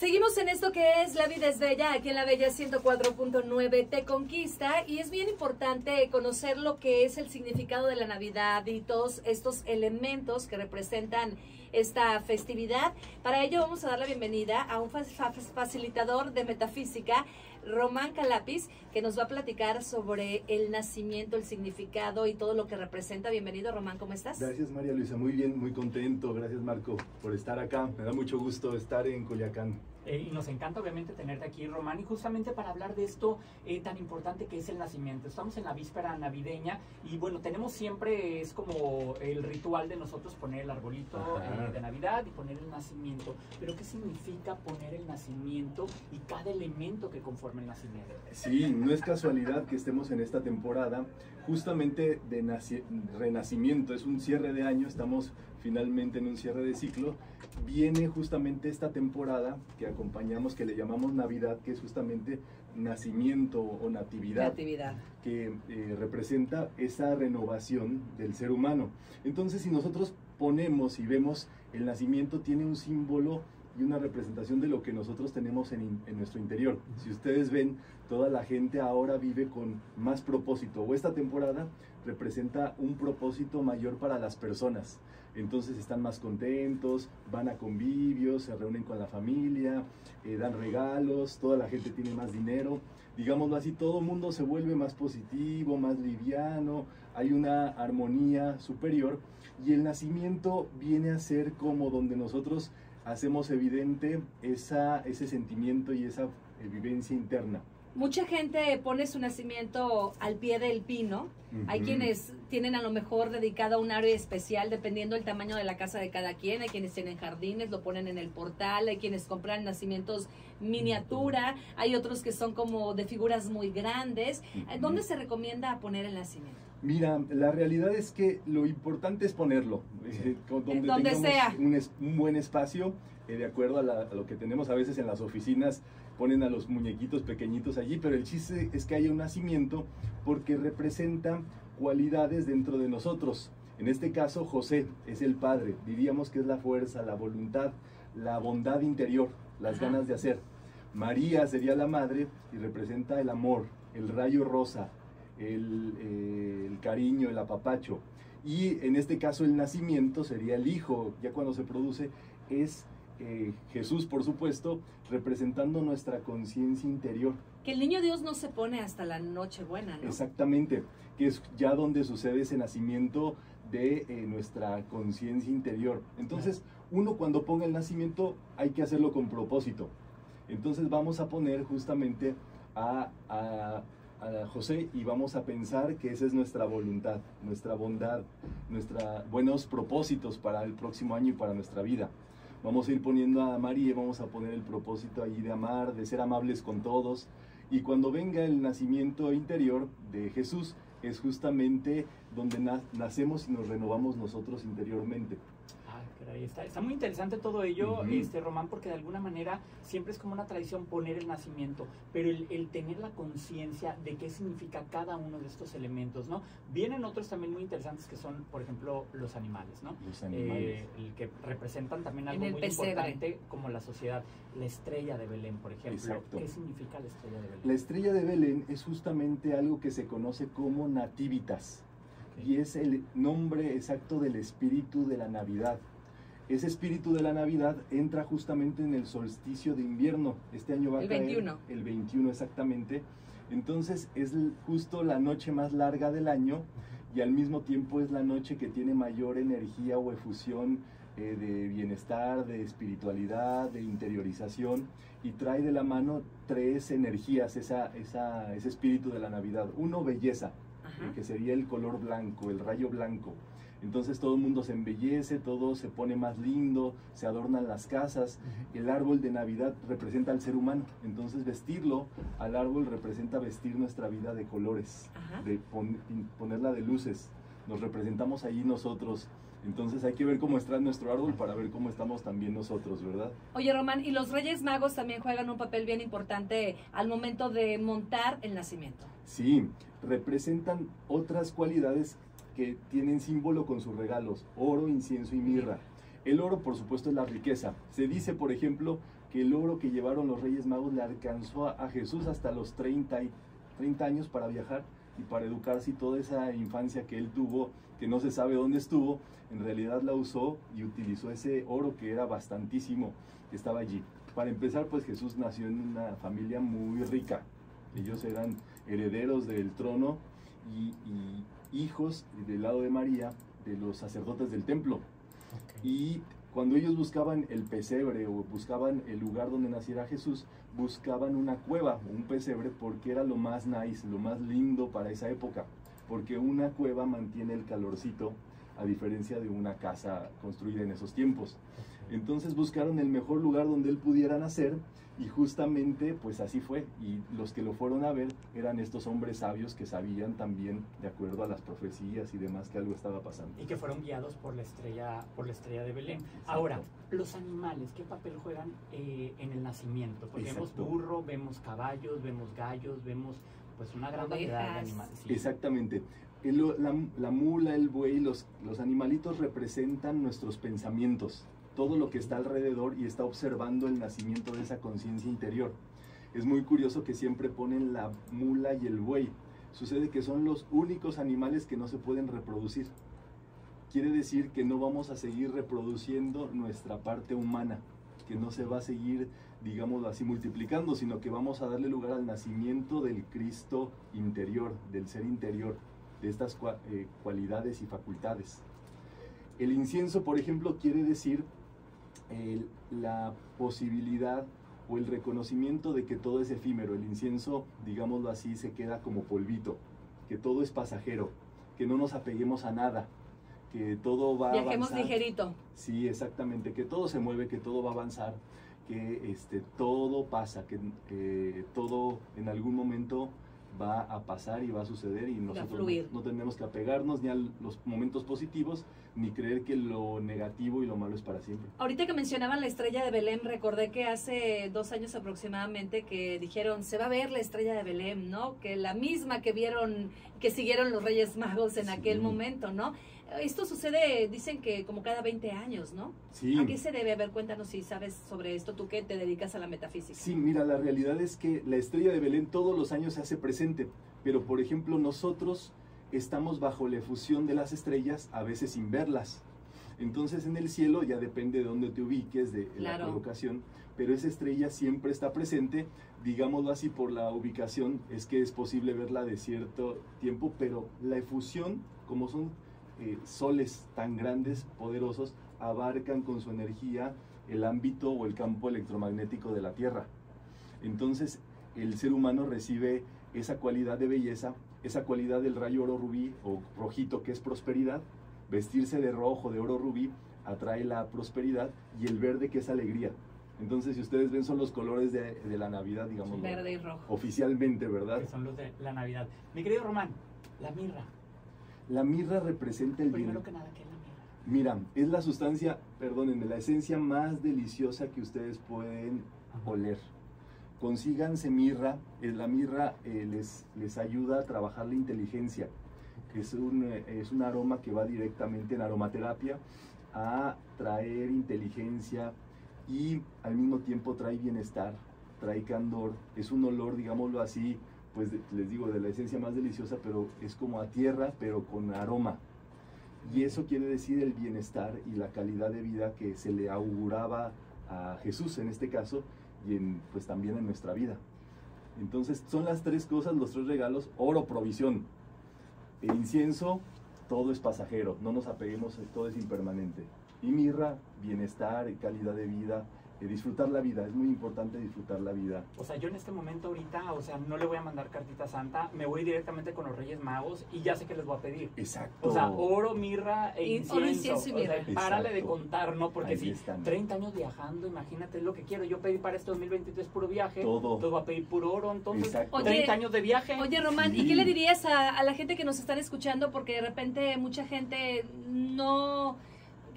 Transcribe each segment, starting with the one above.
Seguimos en esto que es La vida es bella, aquí en La Bella 104.9 te conquista y es bien importante conocer lo que es el significado de la Navidad y todos estos elementos que representan esta festividad. Para ello vamos a dar la bienvenida a un facilitador de metafísica, Román Calapis, que nos va a platicar sobre el nacimiento, el significado y todo lo que representa. Bienvenido, Román, ¿cómo estás? Gracias, María Luisa. Muy bien, muy contento. Gracias, Marco, por estar acá. Me da mucho gusto estar en Culiacán. Eh, y nos encanta obviamente tenerte aquí, Román, y justamente para hablar de esto eh, tan importante que es el nacimiento. Estamos en la víspera navideña y bueno, tenemos siempre, es como el ritual de nosotros poner el arbolito eh, de Navidad y poner el nacimiento. Pero ¿qué significa poner el nacimiento y cada elemento que conforma el nacimiento? Sí, no es casualidad que estemos en esta temporada justamente de renacimiento, es un cierre de año, estamos finalmente en un cierre de ciclo, viene justamente esta temporada que acompañamos, que le llamamos Navidad, que es justamente nacimiento o natividad, que eh, representa esa renovación del ser humano. Entonces, si nosotros ponemos y vemos el nacimiento, tiene un símbolo y una representación de lo que nosotros tenemos en, en, nuestro interior. Si ustedes ven, toda la gente ahora vive con más propósito, o esta temporada representa un propósito mayor para las personas. Entonces están más contentos, van a convivios, se reúnen con la familia, eh, dan regalos, toda la gente tiene más dinero. Digámoslo así, todo el mundo se vuelve más positivo, más liviano, hay una armonía superior y el nacimiento viene a ser como donde nosotros hacemos evidente esa, ese sentimiento y esa eh, vivencia interna. Mucha gente pone su nacimiento al pie del pino. Hay quienes tienen a lo mejor dedicado un área especial dependiendo del tamaño de la casa de cada quien. Hay quienes tienen jardines, lo ponen en el portal. Hay quienes compran nacimientos miniatura. Hay otros que son como de figuras muy grandes. ¿Dónde se recomienda poner el nacimiento? Mira, la realidad es que lo importante es ponerlo, eh, donde, sea. Un, buen espacio, eh, de acuerdo a, lo que tenemos a veces en las oficinas, ponen a los muñequitos pequeñitos allí, pero el chiste es que haya un nacimiento porque representa cualidades dentro de nosotros. En este caso, José es el padre, diríamos que es la fuerza, la voluntad, la bondad interior, las ganas de hacer. María sería la madre y representa el amor, el rayo rosa, eh, el, cariño, el apapacho. Y en este caso el nacimiento sería el hijo, ya cuando se produce, es eh, Jesús, por supuesto, representando nuestra conciencia interior. Que el niño Dios no se pone hasta la noche buena, ¿no? Exactamente, que es ya donde sucede ese nacimiento de eh, nuestra conciencia interior. Entonces, uno cuando ponga el nacimiento hay que hacerlo con propósito. Entonces vamos a poner justamente a a José y vamos a pensar que esa es nuestra voluntad, nuestra bondad, nuestros buenos propósitos para el próximo año y para nuestra vida. Vamos a ir poniendo a María, vamos a poner el propósito ahí de amar, de ser amables con todos. Y cuando venga el nacimiento interior de Jesús, es justamente donde nacemos y nos renovamos nosotros interiormente. Está, está, muy interesante todo ello, este Román, porque de alguna manera siempre es como una tradición poner el nacimiento, pero el, tener la conciencia de qué significa cada uno de estos elementos, ¿no? Vienen otros también muy interesantes que son, por ejemplo, los animales, ¿no? Los animales. Eh, que representan también algo muy importante como la sociedad. La estrella de Belén, por ejemplo. ¿Qué significa la estrella de Belén? La estrella de Belén es justamente algo que se conoce como nativitas. Y es el nombre exacto del espíritu de la Navidad ese espíritu de la Navidad entra justamente en el solsticio de invierno. Este año va a el caer 21. el 21 exactamente. Entonces es justo la noche más larga del año y al mismo tiempo es la noche que tiene mayor energía o efusión eh, de bienestar, de espiritualidad, de interiorización y trae de la mano tres energías esa, esa, ese espíritu de la Navidad. Uno, belleza, que sería el color blanco, el rayo blanco. Entonces todo el mundo se embellece, todo se pone más lindo, se adornan las casas. El árbol de Navidad representa al ser humano. Entonces vestirlo al árbol representa vestir nuestra vida de colores, de ponerla de luces. Nos representamos allí nosotros. Entonces hay que ver cómo está nuestro árbol para ver cómo estamos también nosotros, ¿verdad? Oye, Román, y los Reyes Magos también juegan un papel bien importante al momento de montar el nacimiento. Sí, representan otras cualidades que tienen símbolo con sus regalos, oro, incienso y mirra. El oro, por supuesto, es la riqueza. Se dice, por ejemplo, que el oro que llevaron los Reyes Magos le alcanzó a, Jesús hasta los 30, y, 30 años para viajar y para educarse y toda esa infancia que él tuvo, que no se sabe dónde estuvo, en realidad la usó y utilizó ese oro que era bastantísimo, que estaba allí. Para empezar, pues Jesús nació en una familia muy rica. Ellos eran herederos del trono y, y hijos del lado de María de los sacerdotes del templo. Y cuando ellos buscaban el pesebre o buscaban el lugar donde naciera Jesús, buscaban una cueva, un pesebre, porque era lo más nice, lo más lindo para esa época. Porque una cueva mantiene el calorcito, a diferencia de una casa construida en esos tiempos. Entonces buscaron el mejor lugar donde él pudiera nacer y justamente pues así fue. Y los que lo fueron a ver eran estos hombres sabios que sabían también, de acuerdo a las profecías y demás, que algo estaba pasando. y que fueron guiados por la estrella por la estrella de Belén. Ahora, los animales, ¿qué papel juegan eh, en el nacimiento? Porque Exacto. vemos burro, vemos caballos, vemos gallos, vemos pues una gran variedad de animales. Sí. Exactamente. El- la, la mula, el buey, los, los animalitos representan nuestros pensamientos, todo lo que está alrededor y está observando el nacimiento de esa conciencia interior. Es muy curioso que siempre ponen la mula y el buey. Sucede que son los únicos animales que no se pueden reproducir. Quiere decir que no vamos a seguir reproduciendo nuestra parte humana, que no se va a seguir, digámoslo así, multiplicando, sino que vamos a darle lugar al nacimiento del Cristo interior, del ser interior, de estas eh, cualidades y facultades. El incienso, por ejemplo, quiere decir el- la posibilidad o el reconocimiento de que todo es efímero. El incienso, digámoslo así, se queda como polvito, que todo es pasajero, que no nos apeguemos a nada, que todo va a Viajemos avanzar. ligerito. Sí, exactamente, que todo se mueve, que todo va a avanzar, que este, todo pasa, que eh, todo en algún momento va a pasar y va a suceder y nosotros no, no tenemos que apegarnos ni a los momentos positivos ni creer que lo negativo y lo malo es para siempre. Ahorita que mencionaban la estrella de Belén, recordé que hace dos años aproximadamente que dijeron, se va a ver la estrella de Belén, ¿no? Que la misma que vieron, que siguieron los Reyes Magos en Sí. aquel momento, ¿no? Esto sucede, dicen que como cada 20 años, ¿no? Sí, ¿A qué se debe? A ver, cuéntanos si sabes sobre esto, tú que te dedicas a la metafísica. sí, mira, la realidad es que la estrella de Belén todos los años se hace presente, pero por ejemplo nosotros estamos bajo la efusión de las estrellas a veces sin verlas. Entonces en el cielo ya depende de dónde te ubiques, de Claro. la colocación, pero esa estrella siempre está presente, digámoslo así por la ubicación, es que es posible verla de cierto tiempo, pero la efusión, como son eh, soles tan grandes, poderosos, abarcan con su energía el ámbito o el campo electromagnético de la Tierra. Entonces el ser humano recibe esa cualidad de belleza, esa cualidad del rayo oro rubí o rojito que es prosperidad, vestirse de rojo, de oro rubí, atrae la prosperidad y el verde que es alegría. Entonces, si ustedes ven, son los colores de, de la Navidad, digamos, Verde y rojo. oficialmente, ¿verdad? que son los de la Navidad. Mi querido Román, la mirra. La mirra representa el bien. Primero que nada, ¿qué es la mirra? Mira, es la sustancia, perdónenme, la esencia más deliciosa que ustedes pueden Ajá. oler. Consíganse mirra, eh, la mirra eh, les, les ayuda a trabajar la inteligencia. Es un, eh, es un aroma que va directamente en aromaterapia a traer inteligencia y al mismo tiempo trae bienestar, trae candor. Es un olor, digámoslo así, pues les digo, de la esencia más deliciosa, pero es como a tierra, pero con aroma. Y eso quiere decir el bienestar y la calidad de vida que se le auguraba a Jesús en este caso y en, pues también en nuestra vida. Entonces son las tres cosas, los tres regalos, oro, provisión, e incienso, todo es pasajero, no nos apeguemos, todo es impermanente. Y mirra, bienestar, calidad de vida, eh, disfrutar la vida, es muy importante disfrutar la vida. O sea, yo en este momento ahorita, o sea, no le voy a mandar cartita santa, me voy directamente con los Reyes Magos y ya sé que les voy a pedir. Exacto. O sea, oro, mirra e Y- incienso. oro, incienso y O sea, mirra. párale de contar, ¿no? Porque Ahí si están. 30 años viajando, imagínate es lo que quiero. Yo pedí para este 2023 puro viaje. Todo. Entonces voy a pedir puro oro. Entonces, Exacto. Oye, 30 años de viaje. Oye, Román, ¿y qué le dirías a, a la gente que nos están escuchando? Porque de repente mucha gente no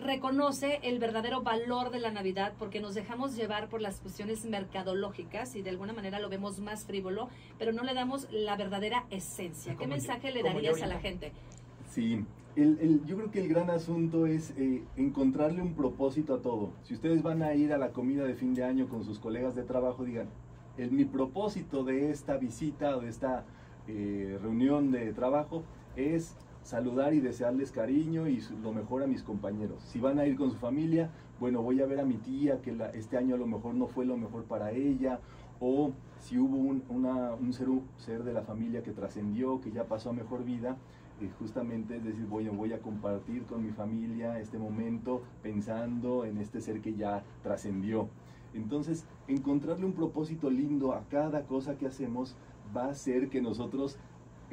reconoce el verdadero valor de la Navidad porque nos dejamos llevar por las cuestiones mercadológicas y de alguna manera lo vemos más frívolo, pero no le damos la verdadera esencia. ¿Qué yo- mensaje le darías a la gente? Sí, El, el- yo creo que el gran asunto es eh, encontrarle un propósito a todo. Si ustedes van a ir a la comida de fin de año con sus colegas de trabajo, digan, el, mi propósito de esta visita o de esta eh, reunión de trabajo es saludar y desearles cariño y lo mejor a mis compañeros. Si van a ir con su familia, bueno, voy a ver a mi tía que este año a lo mejor no fue lo mejor para ella, o si hubo un, ser de la familia que trascendió, que ya pasó a mejor vida, eh, justamente es decir, voy, voy a compartir con mi familia este momento pensando en este ser que ya trascendió. Entonces, encontrarle un propósito lindo a cada cosa que hacemos va a hacer que nosotros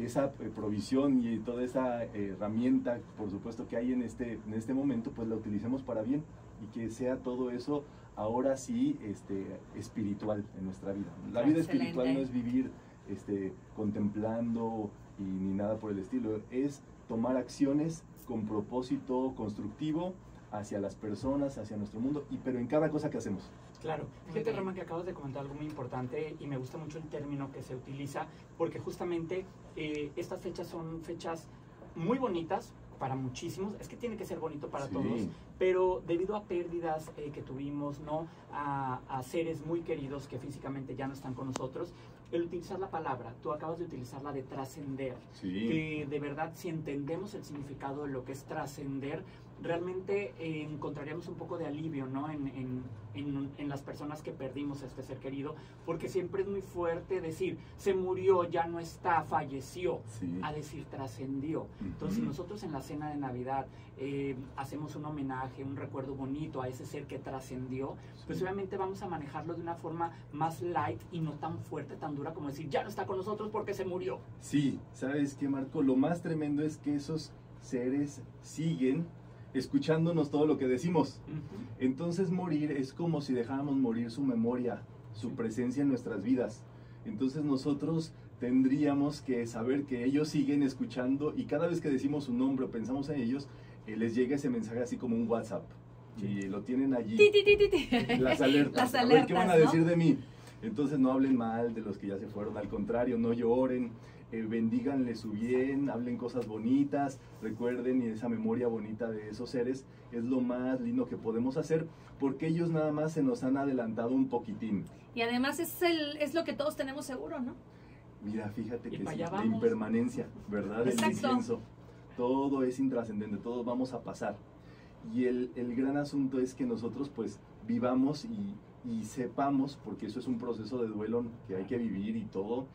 esa eh, provisión y toda esa eh, herramienta, por supuesto, que hay en este, en este momento, pues la utilicemos para bien y que sea todo eso ahora sí este, espiritual en nuestra vida. La vida espiritual no es vivir este, contemplando y ni nada por el estilo, es tomar acciones con propósito constructivo hacia las personas, hacia nuestro mundo, y pero en cada cosa que hacemos. Claro, fíjate. Roman que acabas de comentar algo muy importante y me gusta mucho el término que se utiliza porque justamente eh, estas fechas son fechas muy bonitas para muchísimos, es que tiene que ser bonito para Sí. todos, pero debido a pérdidas eh, que tuvimos, ¿no? A, a seres muy queridos que físicamente ya no están con nosotros, el utilizar la palabra, tú acabas de utilizarla de trascender, Sí. que de verdad si entendemos el significado de lo que es trascender, realmente eh, encontraríamos un poco de alivio ¿no? en, en- en- en las personas que perdimos a este ser querido, porque siempre es muy fuerte decir, se murió, ya no está, falleció, Sí. a decir trascendió. Entonces, si nosotros en la cena de Navidad eh, hacemos un homenaje, un recuerdo bonito a ese ser que trascendió, pues Sí. obviamente vamos a manejarlo de una forma más light y no tan fuerte, tan dura como decir, ya no está con nosotros porque se murió. Sí, ¿sabes qué, Marco? Lo más tremendo es que esos seres siguen escuchándonos todo lo que decimos. Entonces morir es como si dejáramos morir su memoria, su presencia en nuestras vidas. Entonces nosotros tendríamos que saber que ellos siguen escuchando y cada vez que decimos su nombre o pensamos en ellos, eh, les llega ese mensaje así como un WhatsApp. Y lo tienen allí. Ti, ti, ti, ti, ti. Las alertas. Las a ver qué van a alertas, decir ¿no? de mí. Entonces no hablen mal de los que ya se fueron, al contrario, no lloren, eh, bendíganle su bien, hablen cosas bonitas, recuerden y esa memoria bonita de esos seres es lo más lindo que podemos hacer porque ellos nada más se nos han adelantado un poquitín. Y además es, el, es lo que todos tenemos seguro, ¿no? Mira, fíjate Y que sí, la impermanencia, ¿verdad? El Exacto. incienso. Todo es intrascendente, todos vamos a pasar. Y el, el gran asunto es que nosotros pues vivamos y, y sepamos, porque eso es un proceso de duelo que hay que vivir y todo,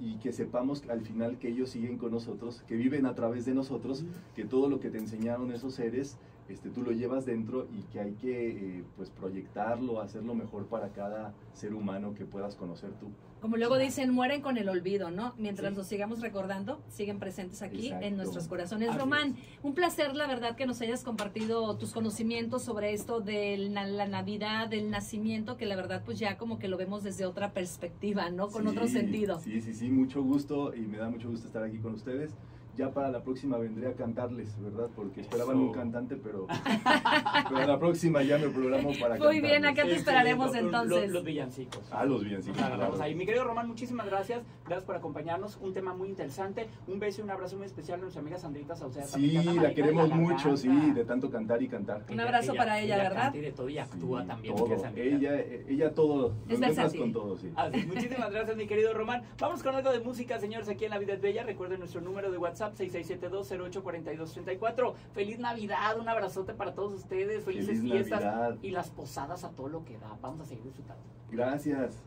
y que sepamos al final que ellos siguen con nosotros, que viven a través de nosotros, que todo lo que te enseñaron esos seres, este, tú lo llevas dentro y que hay que eh, pues proyectarlo, hacerlo mejor para cada ser humano que puedas conocer tú. Como luego dicen, mueren con el olvido, ¿no? Mientras Sí. los sigamos recordando, siguen presentes aquí Exacto. en nuestros corazones. Así Román, es. un placer, la verdad, que nos hayas compartido tus conocimientos sobre esto de la, Navidad, del nacimiento, que la verdad, pues ya como que lo vemos desde otra perspectiva, ¿no? Con otro Sí, sentido. Sí, sí, sí, mucho gusto y me da mucho gusto estar aquí con ustedes. Ya para la próxima vendré a cantarles, ¿verdad? Porque esperaban Eso. un cantante, pero, pero a la próxima ya me programo para Muy bien, acá te esperaremos los- entonces. Los, los villancicos. Ah, los Claro, vamos ahí. Mi querido Román, muchísimas gracias. Gracias por acompañarnos. Un tema muy interesante. Un beso y un abrazo muy especial a nuestra amiga Sandrita Sauceda. Sí, también, la queremos la mucho, sí, de tanto cantar y cantar. Un abrazo para ella, ¿verdad? canta Y de todo y actúa Sí, también. Todo. Ella, ella todo, Es encuentras versátil. con todo, sí. Así, muchísimas gracias, mi querido Román. Vamos con algo de música, señores, aquí en La Vida es Bella. Recuerden nuestro número de WhatsApp, 6672-084234. Feliz Navidad, un abrazote para todos ustedes. Felices Feliz fiestas. Navidad. Y las posadas a todo lo que da. Vamos a seguir disfrutando. Gracias.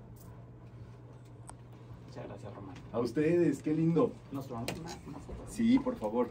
Muchas gracias, Román. A ustedes, qué lindo. Nos tomamos una, una foto. Sí, por favor.